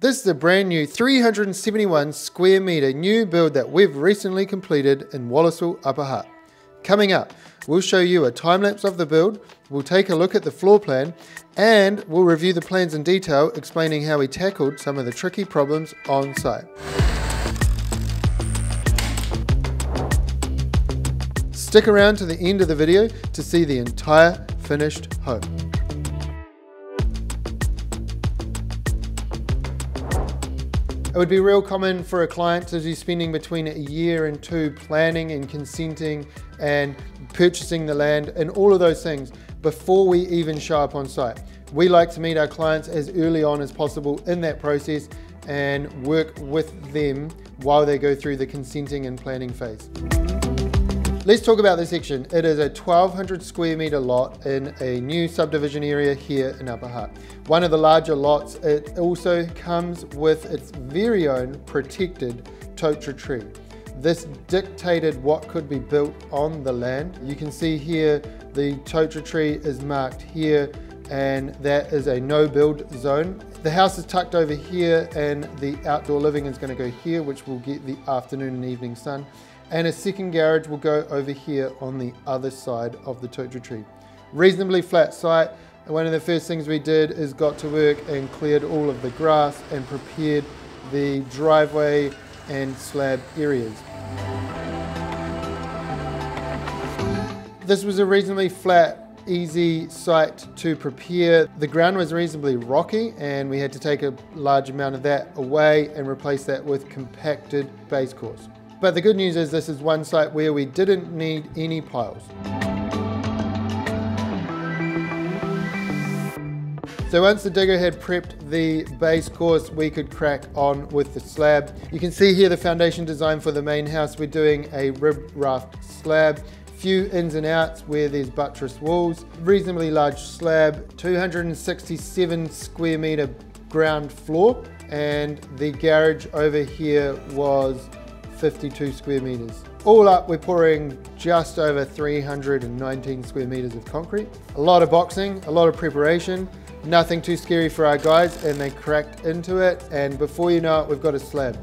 This is a brand new 371 square metre new build that we've recently completed in Wallaceville Upper Hutt. Coming up, we'll show you a time lapse of the build, we'll take a look at the floor plan, and we'll review the plans in detail explaining how we tackled some of the tricky problems on site. Stick around to the end of the video to see the entire finished home. Would be real common for a client to be spending between a year and two planning and consenting and purchasing the land and all of those things before we even show up on site. We like to meet our clients as early on as possible in that process and work with them while they go through the consenting and planning phase. Let's talk about this section. It is a 1200 square meter lot in a new subdivision area here in Upper Hutt. One of the larger lots, it also comes with its very own protected totara tree. This dictated what could be built on the land. You can see here the totara tree is marked here and that is a no build zone. The house is tucked over here and the outdoor living is going to go here which will get the afternoon and evening sun and a second garage will go over here on the other side of the totara tree. Reasonably flat site, and one of the first things we did is got to work and cleared all of the grass and prepared the driveway and slab areas. This was a reasonably flat easy site to prepare. The ground was reasonably rocky and we had to take a large amount of that away and replace that with compacted base course. But the good news is this is one site where we didn't need any piles. So once the digger had prepped the base course, we could crack on with the slab. You can see here the foundation design for the main house. We're doing a rib raft slab few ins and outs where there's buttress walls, reasonably large slab, 267 square meter ground floor, and the garage over here was 52 square meters. All up, we're pouring just over 319 square meters of concrete. A lot of boxing, a lot of preparation, nothing too scary for our guys, and they cracked into it, and before you know it, we've got a slab.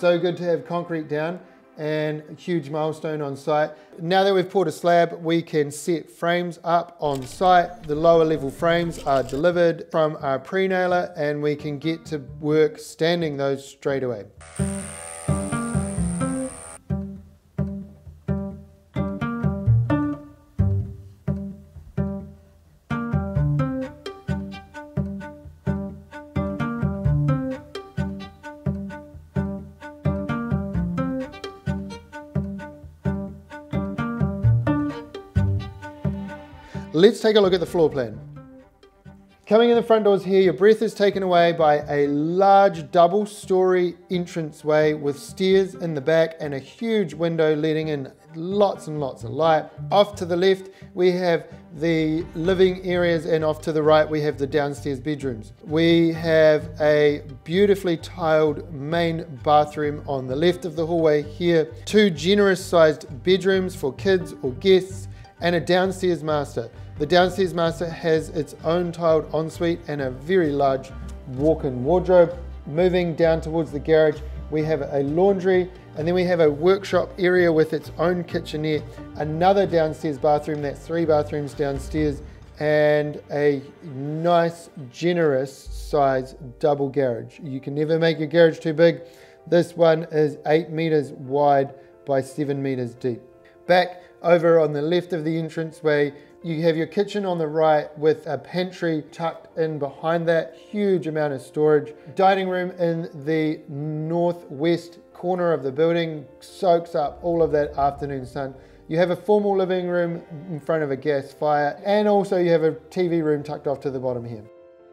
So good to have concrete down and a huge milestone on site. Now that we've poured a slab, we can set frames up on site. The lower level frames are delivered from our pre-nailer and we can get to work standing those straight away. Let's take a look at the floor plan. Coming in the front doors here, your breath is taken away by a large double story entranceway with stairs in the back and a huge window letting in lots and lots of light. Off to the left, we have the living areas and off to the right, we have the downstairs bedrooms. We have a beautifully tiled main bathroom on the left of the hallway here. Two generous sized bedrooms for kids or guests and a downstairs master. The downstairs master has its own tiled ensuite and a very large walk-in wardrobe. Moving down towards the garage, we have a laundry and then we have a workshop area with its own kitchenette, another downstairs bathroom, that's three bathrooms downstairs, and a nice, generous size double garage. You can never make your garage too big. This one is eight meters wide by seven meters deep. Back over on the left of the entranceway, you have your kitchen on the right with a pantry tucked in behind that, huge amount of storage. Dining room in the northwest corner of the building soaks up all of that afternoon sun. You have a formal living room in front of a gas fire and also you have a TV room tucked off to the bottom here.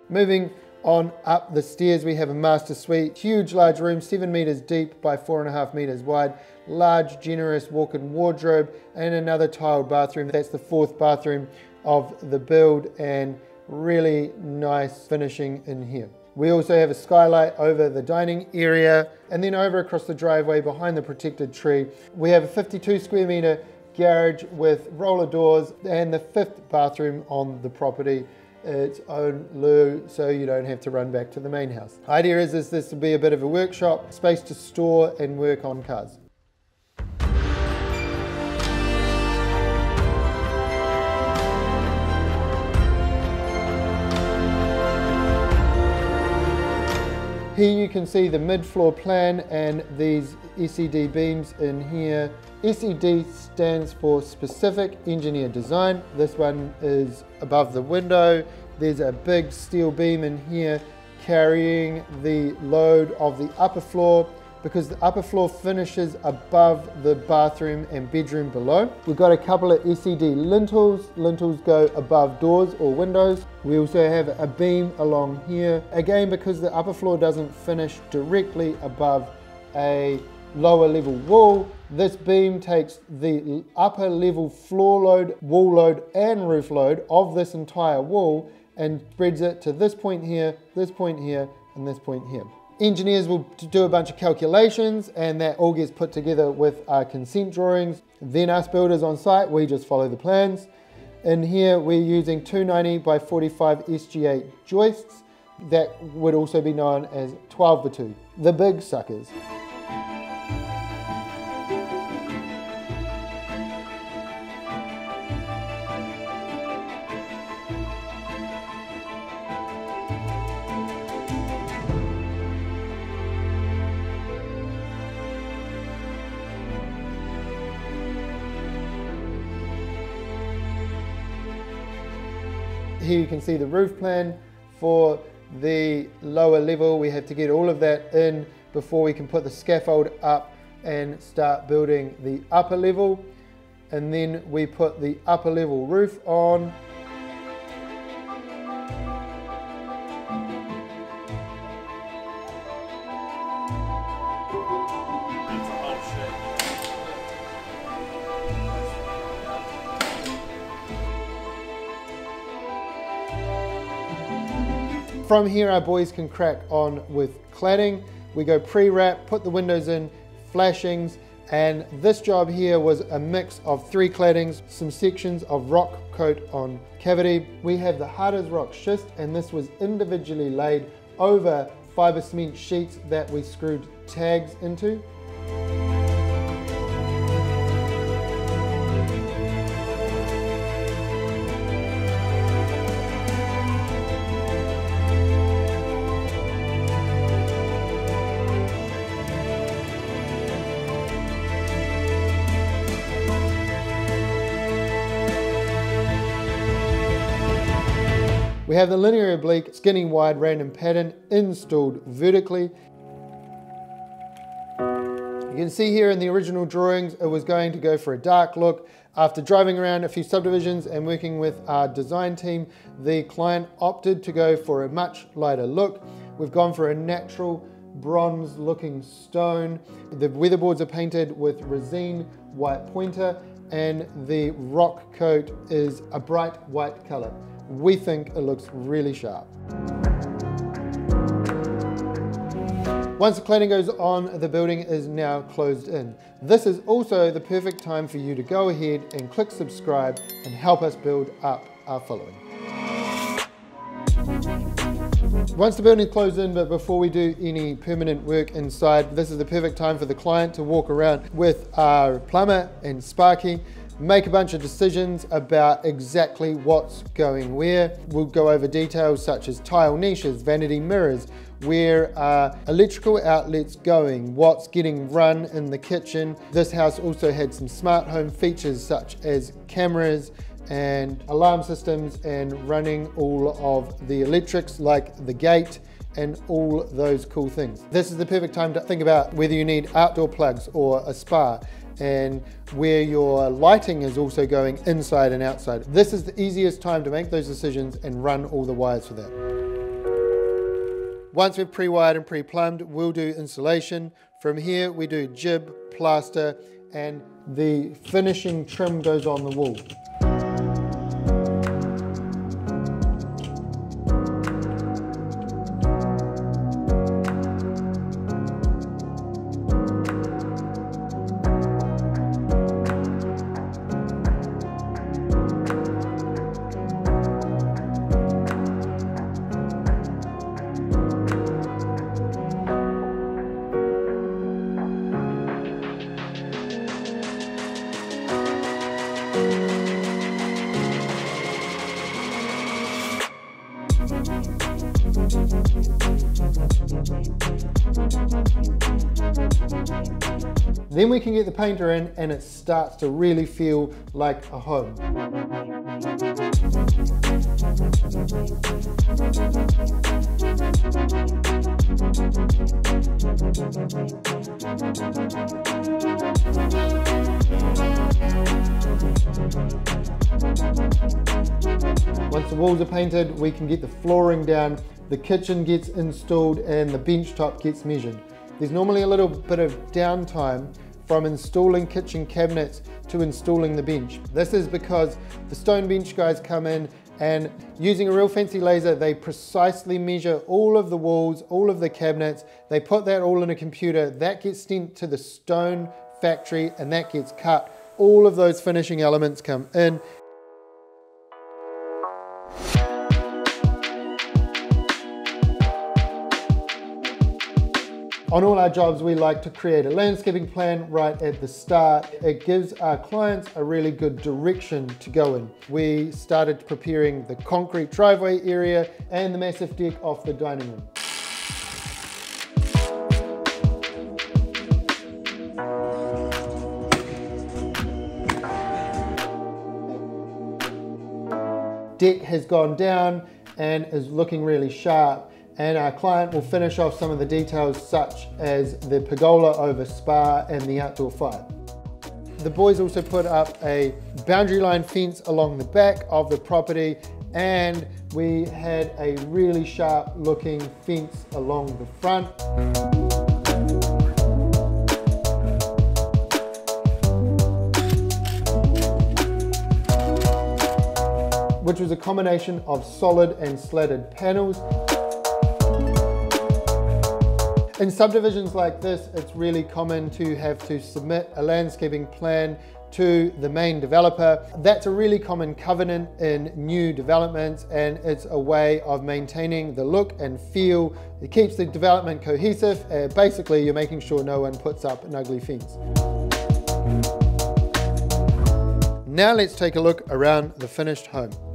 Moving On up the stairs, we have a master suite, huge large room, seven meters deep by four and a half meters wide, large generous walk-in wardrobe, and another tiled bathroom. That's the fourth bathroom of the build and really nice finishing in here. We also have a skylight over the dining area and then over across the driveway behind the protected tree. We have a 52 square meter garage with roller doors and the fifth bathroom on the property its own loo so you don't have to run back to the main house. Idea is, is this to be a bit of a workshop, space to store and work on cars. Here you can see the mid-floor plan and these SED beams in here. SED stands for Specific Engineer Design. This one is above the window. There's a big steel beam in here carrying the load of the upper floor because the upper floor finishes above the bathroom and bedroom below. We've got a couple of SED lintels. Lintels go above doors or windows. We also have a beam along here. Again, because the upper floor doesn't finish directly above a lower level wall, this beam takes the upper level floor load, wall load and roof load of this entire wall and spreads it to this point here, this point here, and this point here. Engineers will do a bunch of calculations and that all gets put together with our consent drawings. Then us builders on site, we just follow the plans. In here, we're using 290 by 45 SG8 joists that would also be known as 12 by 2, the big suckers. Here you can see the roof plan for the lower level. We have to get all of that in before we can put the scaffold up and start building the upper level. And then we put the upper level roof on. From here, our boys can crack on with cladding. We go pre-wrap, put the windows in, flashings, and this job here was a mix of three claddings, some sections of rock coat on cavity. We have the hard as rock schist, and this was individually laid over fiber cement sheets that we screwed tags into. We have the linear oblique skinny wide random pattern installed vertically. You can see here in the original drawings, it was going to go for a dark look. After driving around a few subdivisions and working with our design team, the client opted to go for a much lighter look. We've gone for a natural bronze looking stone. The weatherboards are painted with Resene White Pointer and the rock coat is a bright white color we think it looks really sharp. Once the cladding goes on, the building is now closed in. This is also the perfect time for you to go ahead and click subscribe and help us build up our following. Once the building is closed in, but before we do any permanent work inside, this is the perfect time for the client to walk around with our plumber and Sparky make a bunch of decisions about exactly what's going where. We'll go over details such as tile niches, vanity mirrors, where are electrical outlets going, what's getting run in the kitchen. This house also had some smart home features such as cameras and alarm systems and running all of the electrics like the gate and all those cool things. This is the perfect time to think about whether you need outdoor plugs or a spa and where your lighting is also going inside and outside. This is the easiest time to make those decisions and run all the wires for that. Once we've pre-wired and pre-plumbed, we'll do insulation. From here, we do GIB, plaster, and the finishing trim goes on the wall. Then we can get the painter in and it starts to really feel like a home. Once the walls are painted, we can get the flooring down, the kitchen gets installed and the bench top gets measured. There's normally a little bit of downtime from installing kitchen cabinets to installing the bench. This is because the stone bench guys come in and using a real fancy laser, they precisely measure all of the walls, all of the cabinets, they put that all in a computer, that gets sent to the stone factory and that gets cut. All of those finishing elements come in On all our jobs, we like to create a landscaping plan right at the start. It gives our clients a really good direction to go in. We started preparing the concrete driveway area and the massive deck off the dining room. Deck has gone down and is looking really sharp and our client will finish off some of the details such as the pergola over spa and the outdoor fire. The boys also put up a boundary line fence along the back of the property and we had a really sharp looking fence along the front. which was a combination of solid and slatted panels. In subdivisions like this, it's really common to have to submit a landscaping plan to the main developer. That's a really common covenant in new developments and it's a way of maintaining the look and feel. It keeps the development cohesive. Uh, basically, you're making sure no one puts up an ugly fence. Now let's take a look around the finished home.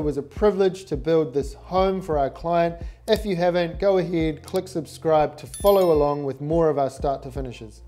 Was a privilege to build this home for our client. If you haven't, go ahead, click subscribe to follow along with more of our start to finishes.